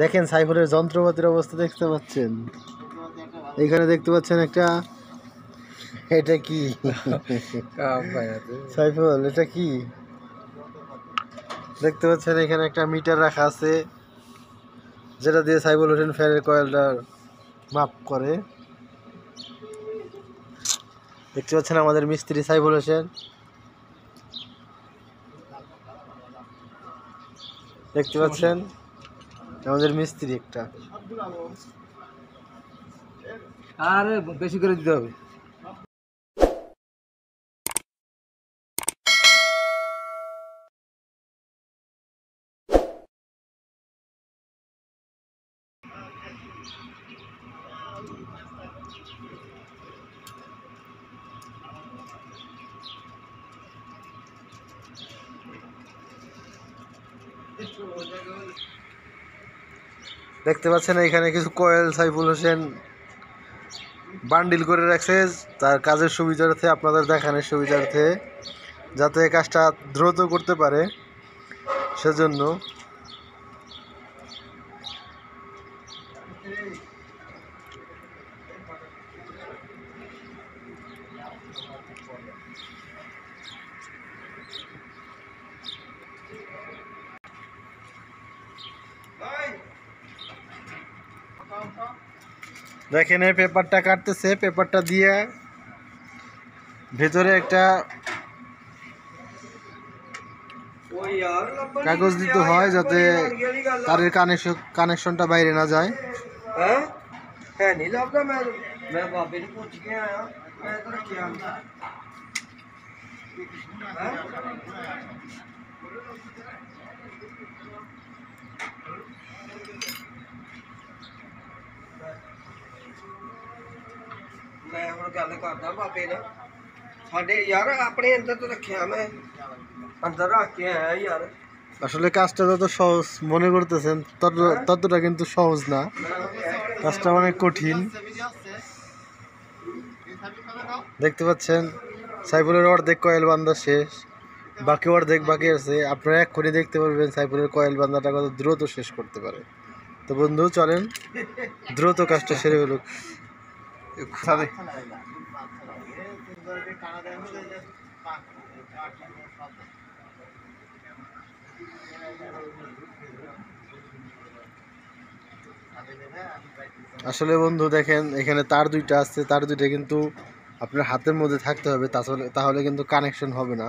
দেখেন সাইফুলের যন্ত্রপাতির অবস্থা দেখতে পাচ্ছেন। এখানে দেখতে পাচ্ছেন একটা এটা কি? সাইফুল এটা কি? দেখতে পাচ্ছেন এখানে একটা মিটার রাখা আছে যেটা দিয়ে সাইফুল হোসেন ফ্যানের কয়েলটা মাপ করে। দেখতে পাচ্ছেন আমাদের মিস্ত্রি সাইফুল হোসেন। দেখতে পাচ্ছেন? আমাদের মিস্ত্রি একটা। আরে বেশি করে দিতে হবে। দেখতে পাচ্ছেন এখানে কিছু কয়েল, সাইফুল হোসেন বান্ডিল করে রাখছে। তার কাজের সুবিধার্থে, আপনাদের দেখানোর সুবিধার্থে, যাতে কাজটা দ্রুত করতে পারে। সেজন্য দেখেন এই পেপারটা কাটতেছে, পেপারটা দিয়ে ভেতরে একটা কাগজ দিতে হয় যাতে তারের কানেকশন কানেকশনটা বাইরে না যায়। ਹੈ ਗੱਲ ਕਰਦਾ ਬਾਬੇ ਨਾਲ ਸਾਡੇ ਯਾਰ ਆਪਣੇ ਅੰਦਰ ਤਾਂ ਰੱਖਿਆ ਮੈਂ ਅੰਦਰ ਰੱਖ ਕੇ ਆਇਆ ਯਾਰ আসলে কাজটা যত সহজ মনে করতেছেন তত ততটা কিন্তু সহজ না কাজটা অনেক কঠিন দেখতে পাচ্ছেন সাইফুলের অর্ধেক কয়েল বান্ধা শেষ বাকি অর্ধেক বাকি আছে আপনারা এক্ষুনি দেখতে পারবেন সাইফুলের কয়েল বান্ধাটা কত দ্রুত শেষ করতে পারে তো বন্ধু চলেন দ্রুত কাজটা সেরে ফেলুক আসলে বন্ধু, দেখেন, এখানে তার দুইটা আছে, তার দুইটা কিন্তু আপনার হাতের মধ্যে থাকতে হবে তাহলে তাহলে কিন্তু কানেকশন হবে না।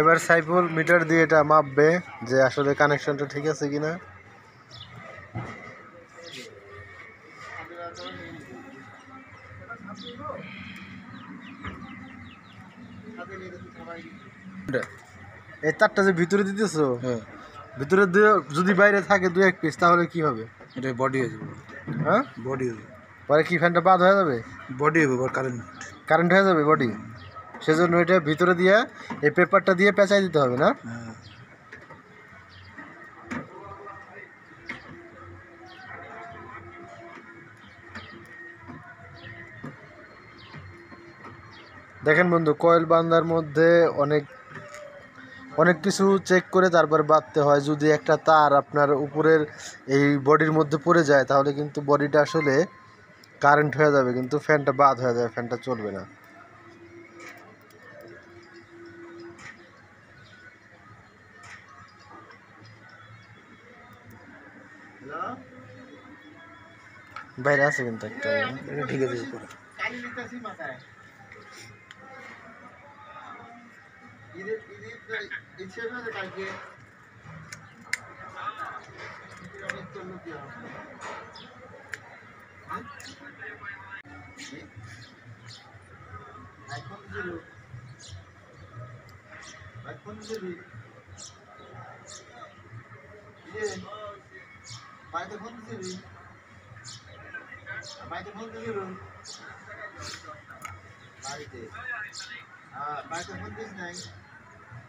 এবার সাইফুল মিটার দিয়ে এটা মাপবে যে আসলে কানেকশনটা ঠিক আছে কিনা। এই তারটা যে ভিতরে দিতেছো হ্যাঁ। ভিতরে যদি বাইরে থাকে দু এক পিস তাহলে কি হবে? এটা বডি হয়ে যাবে। হ্যাঁ? বডি হবে পরে কি ফ্যানটা বাদ হয়ে যাবে? বডি হবে কারেন্ট কারেন্ট হয়ে যাবে বডি সেজন্য এটা ভিতরে দিয়ে এই পেপারটা দিয়ে পেঁচাই দিতে হবে না? হ্যাঁ। দেখেন বন্ধু কয়েল বান্ধার মধ্যে অনেক অনেক কিছু চেক করে তারপর বাঁধতে হয়। যদি একটা তার আপনার উপরের এই বডির মধ্যে পড়ে যায়, তাহলে কিন্তু বডিটা আসলে কারেন্ট হয়ে যাবে, কিন্তু ফ্যানটা বাদ হয়ে যাবে ফ্যানটা চলবে না। বাইরে আছে কিন্তু একটা। ঠিক আছে ঈদের ঈদের ঈদ শেষ হয়েছে কালকে অনেক চলল কি হবে হ্যাঁ? কি? আইফোন জিরো আইফোন জিরো ইয়ে বাড়িতে ফোন দিবি বাড়িতে ফোন দিবি বাড়িতে আহ, বাড়িতে ফোন দিস নাই